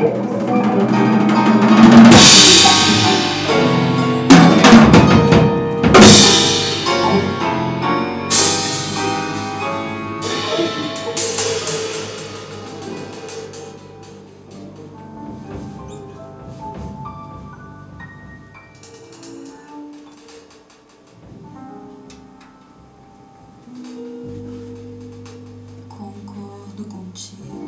Concordo contigo,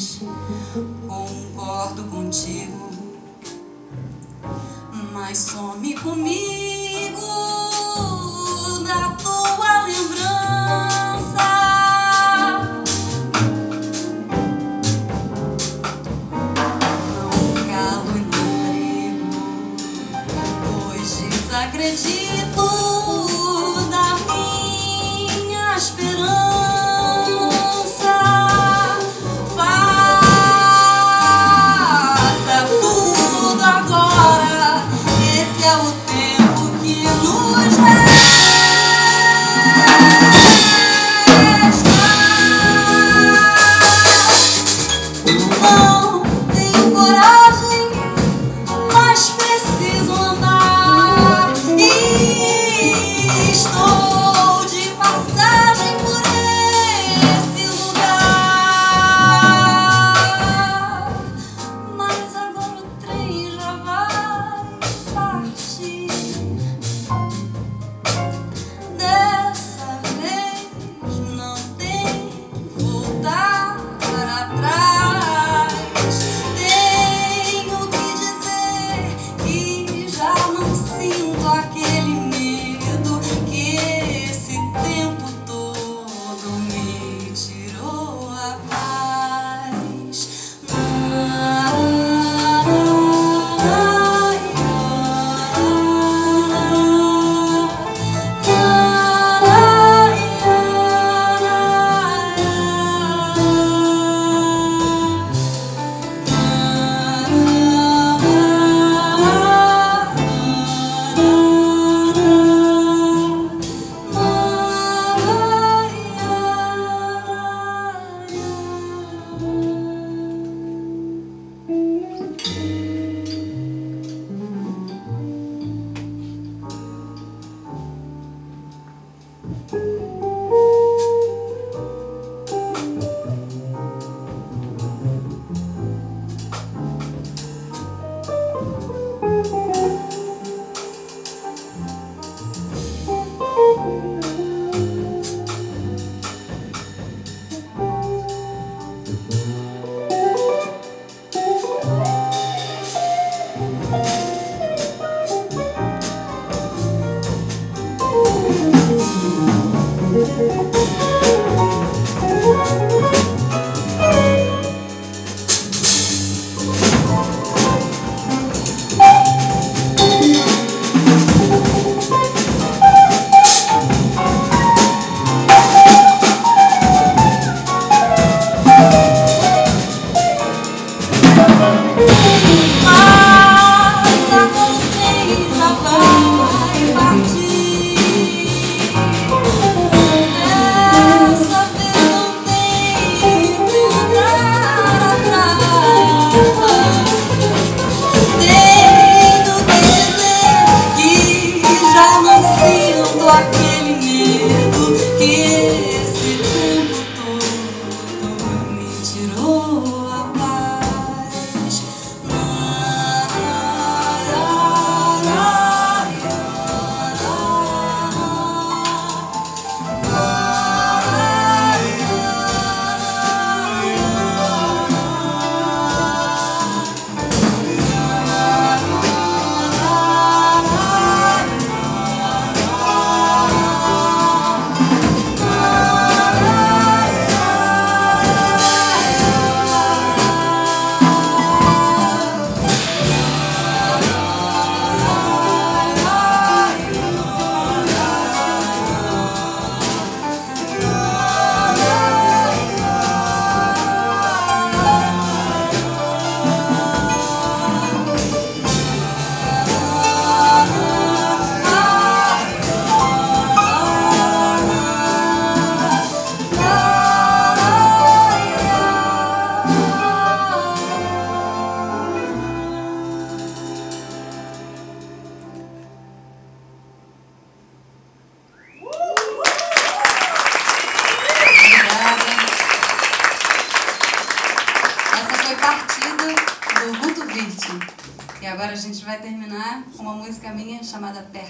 paz. Concordo contigo, mas some comigo Música agora a gente vai terminar com uma música minha chamada Perto.